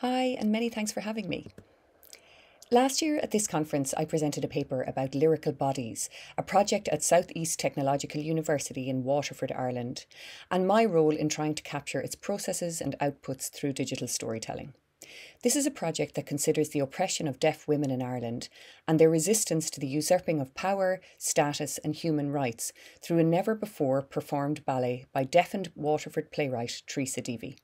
Hi, and many thanks for having me. Last year at this conference, I presented a paper about lyrical bodies, a project at Southeast Technological University in Waterford, Ireland, and my role in trying to capture its processes and outputs through digital storytelling. This is a project that considers the oppression of deaf women in Ireland and their resistance to the usurping of power, status, and human rights through a never before performed ballet by deafened Waterford playwright Teresa Deevy.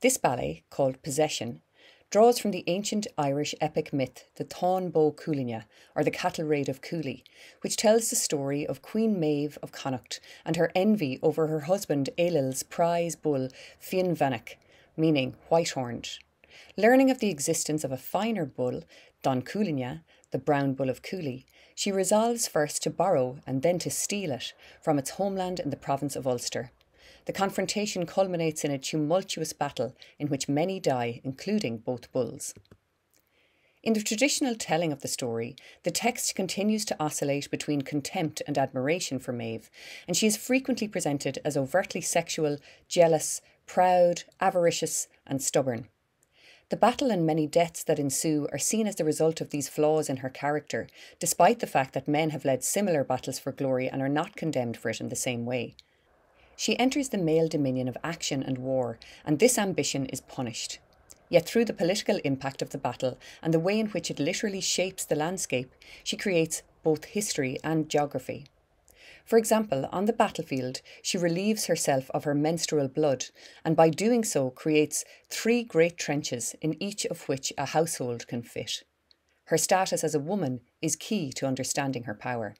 This ballet, called Possession, draws from the ancient Irish epic myth, the Táin Bó Cúailnge, or the Cattle Raid of Cooley, which tells the story of Queen Maeve of Connacht and her envy over her husband Ailill's prize bull Fionn Fianbhennach, meaning white-horned. Learning of the existence of a finer bull, Donn Cúailnge, the brown bull of Cooley, she resolves first to borrow and then to steal it from its homeland in the province of Ulster. The confrontation culminates in a tumultuous battle in which many die, including both bulls. In the traditional telling of the story, the text continues to oscillate between contempt and admiration for Maeve, and she is frequently presented as overtly sexual, jealous, proud, avaricious, and stubborn. The battle and many deaths that ensue are seen as the result of these flaws in her character, despite the fact that men have led similar battles for glory and are not condemned for it in the same way. She enters the male dominion of action and war, and this ambition is punished. Yet through the political impact of the battle and the way in which it literally shapes the landscape, she creates both history and geography. For example, on the battlefield, she relieves herself of her menstrual blood, and by doing so creates three great trenches in each of which a household can fit. Her status as a woman is key to understanding her power.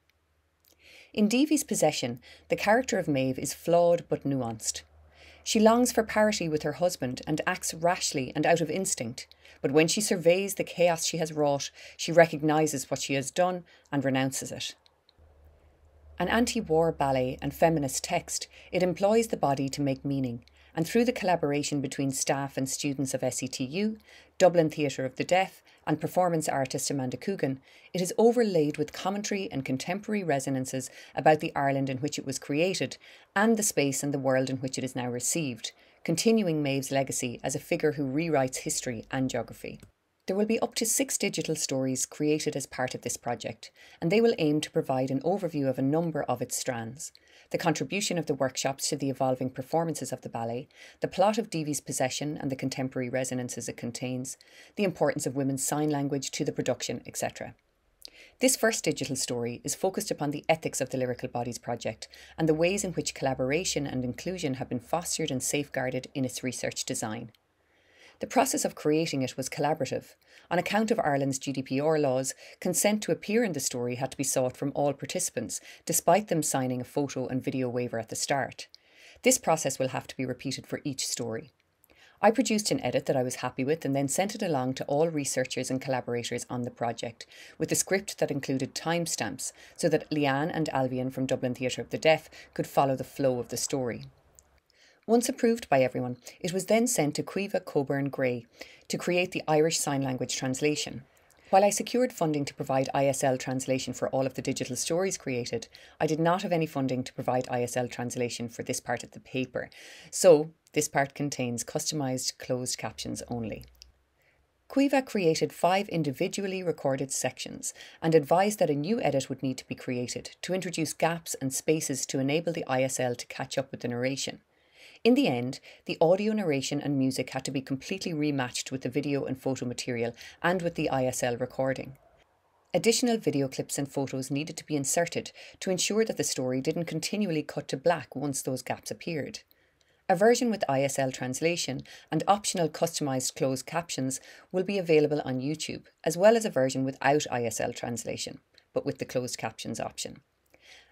In Deevy's possession, the character of Maeve is flawed but nuanced. She longs for parity with her husband and acts rashly and out of instinct, but when she surveys the chaos she has wrought, she recognises what she has done and renounces it. An anti war ballet and feminist text, it employs the body to make meaning, and through the collaboration between staff and students of SETU, Dublin Theatre of the Deaf, and performance artist Amanda Coogan, it is overlaid with commentary and contemporary resonances about the Ireland in which it was created and the space and the world in which it is now received, continuing Maeve's legacy as a figure who rewrites history and geography. There will be up to six digital stories created as part of this project, and they will aim to provide an overview of a number of its strands the contribution of the workshops to the evolving performances of the ballet, the plot of Deevy's possession and the contemporary resonances it contains, the importance of women's sign language to the production, etc. This first digital story is focused upon the ethics of the Lyrical Bodies project and the ways in which collaboration and inclusion have been fostered and safeguarded in its research design. The process of creating it was collaborative. On account of Ireland's GDPR laws, consent to appear in the story had to be sought from all participants, despite them signing a photo and video waiver at the start. This process will have to be repeated for each story. I produced an edit that I was happy with and then sent it along to all researchers and collaborators on the project, with a script that included timestamps so that Leanne and Alvean from Dublin Theatre of the Deaf could follow the flow of the story. Once approved by everyone, it was then sent to Caoimhe Coburn Gray to create the Irish Sign Language translation. While I secured funding to provide ISL translation for all of the digital stories created, I did not have any funding to provide ISL translation for this part of the paper, so this part contains customised closed captions only. Caoimhe created five individually recorded sections and advised that a new edit would need to be created to introduce gaps and spaces to enable the ISL to catch up with the narration. In the end, the audio narration and music had to be completely rematched with the video and photo material and with the ISL recording. Additional video clips and photos needed to be inserted to ensure that the story didn't continually cut to black once those gaps appeared. A version with ISL translation and optional customised closed captions will be available on YouTube, as well as a version without ISL translation, but with the closed captions option.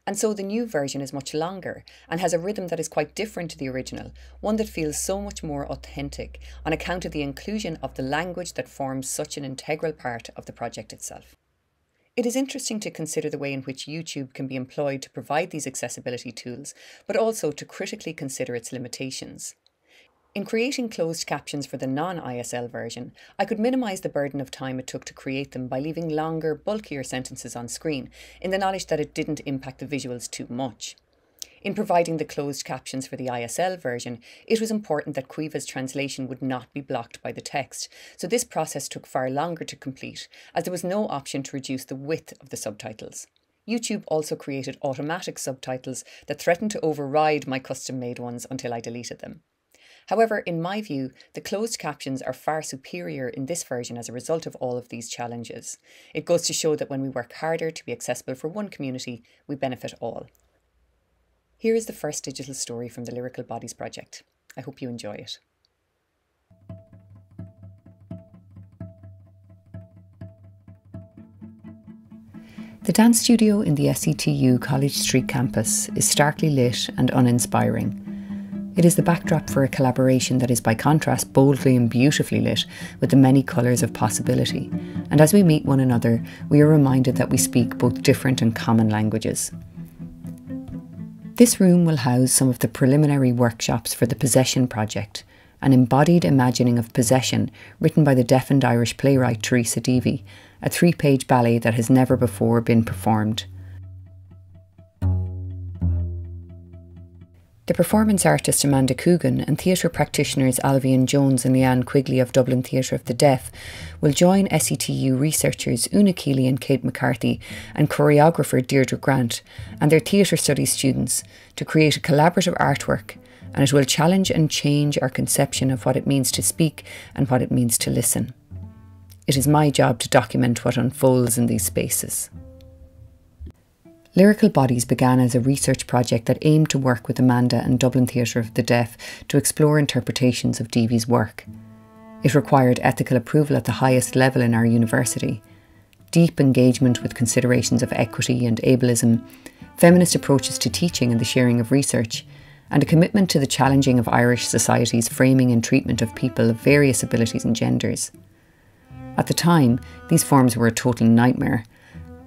And so the new version is much longer and has a rhythm that is quite different to the original, one that feels so much more authentic on account of the inclusion of the language that forms such an integral part of the project itself. It is interesting to consider the way in which YouTube can be employed to provide these accessibility tools, but also to critically consider its limitations. In creating closed captions for the non-ISL version, I could minimise the burden of time it took to create them by leaving longer, bulkier sentences on screen, in the knowledge that it didn't impact the visuals too much. In providing the closed captions for the ISL version, it was important that Caoimhe's translation would not be blocked by the text, so this process took far longer to complete, as there was no option to reduce the width of the subtitles. YouTube also created automatic subtitles that threatened to override my custom made ones until I deleted them. However, in my view, the closed captions are far superior in this version as a result of all of these challenges. It goes to show that when we work harder to be accessible for one community, we benefit all. Here is the first digital story from the Lyrical Bodies project. I hope you enjoy it. The dance studio in the SETU College Street campus is starkly lit and uninspiring. It is the backdrop for a collaboration that is, by contrast, boldly and beautifully lit with the many colours of possibility. And as we meet one another, we are reminded that we speak both different and common languages. This room will house some of the preliminary workshops for the Possession Project, an embodied imagining of possession written by the deafened Irish playwright Teresa Deevy, a three page ballet that has never before been performed. The performance artist Amanda Coogan and theatre practitioners Alvean Jones and Leanne Quigley of Dublin Theatre of the Deaf will join SETU researchers Una Kealy and Kate McCarthy and choreographer Deirdre Grant and their theatre studies students to create a collaborative artwork and it will challenge and change our conception of what it means to speak and what it means to listen. It is my job to document what unfolds in these spaces. Lyrical Bodies began as a research project that aimed to work with Amanda and Dublin Theatre of the Deaf to explore interpretations of Deevy's work. It required ethical approval at the highest level in our university, deep engagement with considerations of equity and ableism, feminist approaches to teaching and the sharing of research, and a commitment to the challenging of Irish society's framing and treatment of people of various abilities and genders. At the time, these forms were a total nightmare,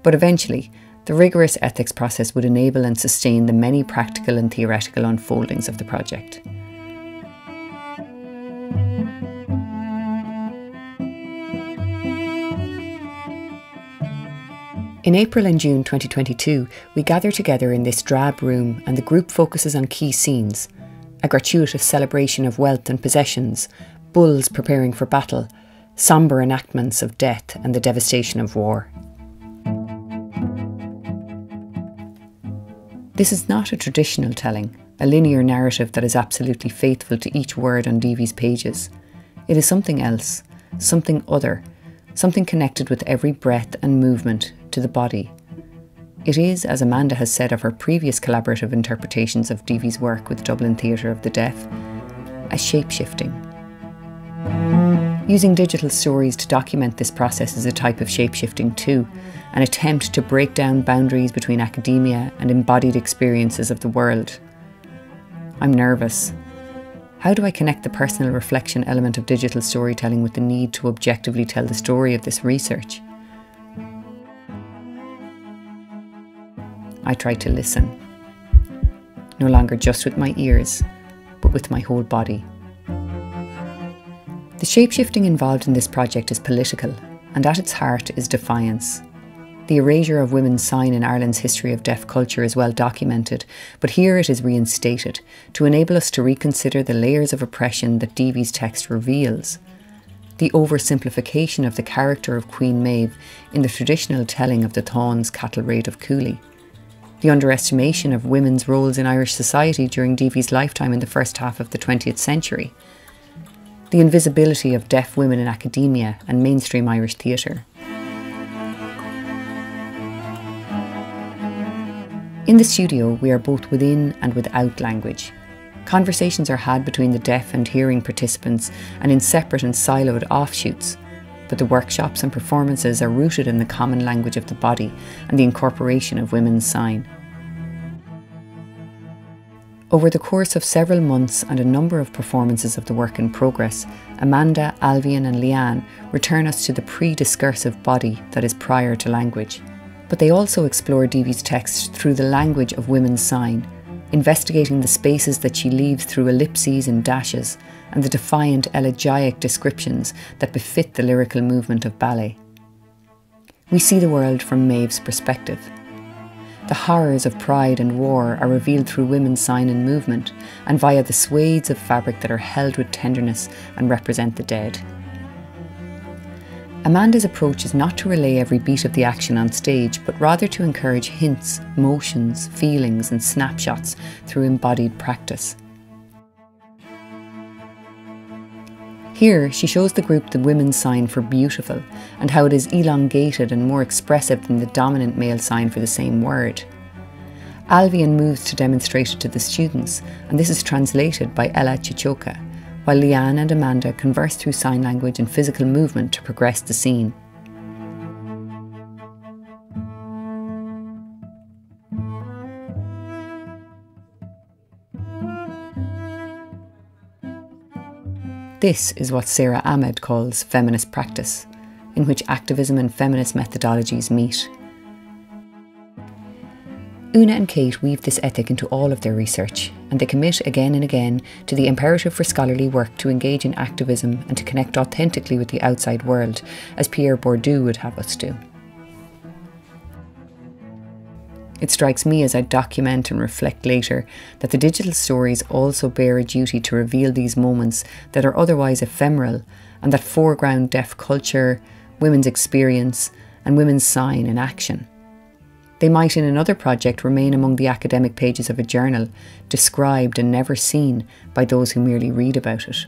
but eventually, the rigorous ethics process would enable and sustain the many practical and theoretical unfoldings of the project. In April and June 2022, we gather together in this drab room and the group focuses on key scenes a gratuitous celebration of wealth and possessions, bulls preparing for battle, sombre enactments of death and the devastation of war. This is not a traditional telling, a linear narrative that is absolutely faithful to each word on Deevy's pages. It is something else, something other, something connected with every breath and movement to the body. It is, as Amanda has said of her previous collaborative interpretations of Deevy's work with Dublin Theatre of the Deaf, a shape shifting. Using digital stories to document this process is a type of shapeshifting too, an attempt to break down boundaries between academia and embodied experiences of the world. I'm nervous. How do I connect the personal reflection element of digital storytelling with the need to objectively tell the story of this research? I try to listen. No longer just with my ears, but with my whole body. The shapeshifting involved in this project is political, and at its heart is defiance. The erasure of women's sign in Ireland's history of deaf culture is well documented, but here it is reinstated to enable us to reconsider the layers of oppression that Deevy's text reveals. The oversimplification of the character of Queen Maeve in the traditional telling of the Táin's cattle raid of Cooley. The underestimation of women's roles in Irish society during Deevy's lifetime in the first half of the 20th century the invisibility of deaf women in academia and mainstream Irish theatre. In the studio, we are both within and without language. Conversations are had between the deaf and hearing participants and in separate and siloed offshoots, but the workshops and performances are rooted in the common language of the body and the incorporation of women's sign. Over the course of several months and a number of performances of the work in progress, Amanda, Alvean, and Leanne return us to the pre discursive body that is prior to language. But they also explore Deevy's text through the language of women's sign, investigating the spaces that she leaves through ellipses and dashes, and the defiant elegiac descriptions that befit the lyrical movement of ballet. We see the world from Maeve's perspective. The horrors of pride and war are revealed through women's sign and movement and via the swathes of fabric that are held with tenderness and represent the dead. Amanda's approach is not to relay every beat of the action on stage, but rather to encourage hints, motions, feelings, and snapshots through embodied practice. Here, she shows the group the women's sign for beautiful and how it is elongated and more expressive than the dominant male sign for the same word. Alvean moves to demonstrate it to the students, and this is translated by Ella Chichoka, while Leanne and Amanda converse through sign language and physical movement to progress the scene. This is what Sara Ahmed calls feminist practice, in which activism and feminist methodologies meet. Una and Kate weave this ethic into all of their research, and they commit again and again to the imperative for scholarly work to engage in activism and to connect authentically with the outside world, as Pierre Bourdieu would have us do. It strikes me as I document and reflect later that the digital stories also bear a duty to reveal these moments that are otherwise ephemeral and that foreground deaf culture, women's experience, and women's sign in action. They might, in another project, remain among the academic pages of a journal, described and never seen by those who merely read about it.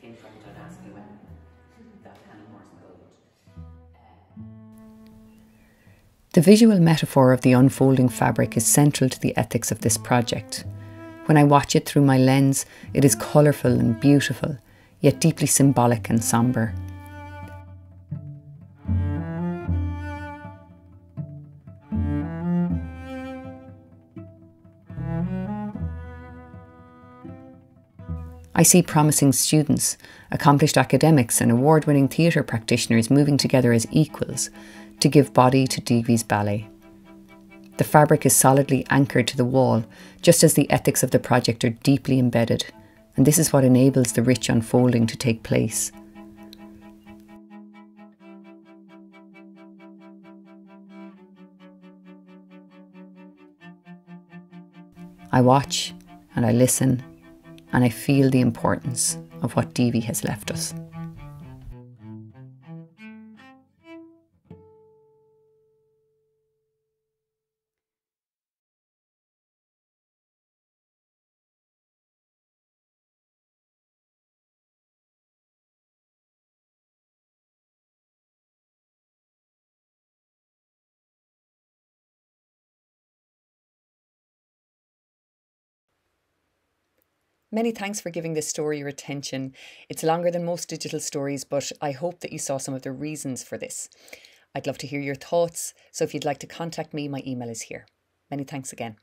came from. When. That code. Uh, the visual metaphor of the unfolding fabric is central to the ethics of this project. When I watch it through my lens, it is colourful and beautiful, yet deeply symbolic and sombre. I see promising students, accomplished academics, and award winning theatre practitioners moving together as equals, to give body to Deevy's ballet. The fabric is solidly anchored to the wall, just as the ethics of the project are deeply embedded, and this is what enables the rich unfolding to take place. I watch and I listen and I feel the importance of what Deevy has left us. Many thanks for giving this story your attention. It's longer than most digital stories, but I hope that you saw some of the reasons for this. I'd love to hear your thoughts, so if you'd like to contact me, my email is here. Many thanks again.